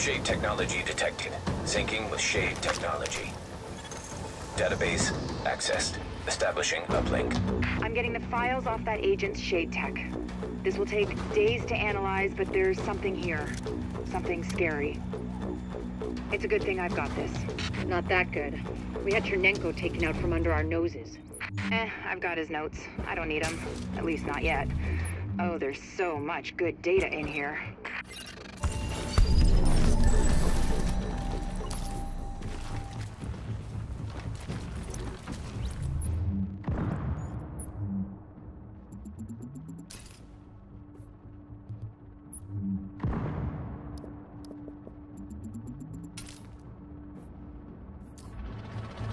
Shade technology detected. Syncing with Shade technology. Database accessed. Establishing uplink. I'm getting the files off that agent's shade tech. This will take days to analyze, but there's something here. Something scary. It's a good thing I've got this. Not that good. We had Tchernenko taken out from under our noses. Eh, I've got his notes. I don't need them. At least not yet. Oh, there's so much good data in here.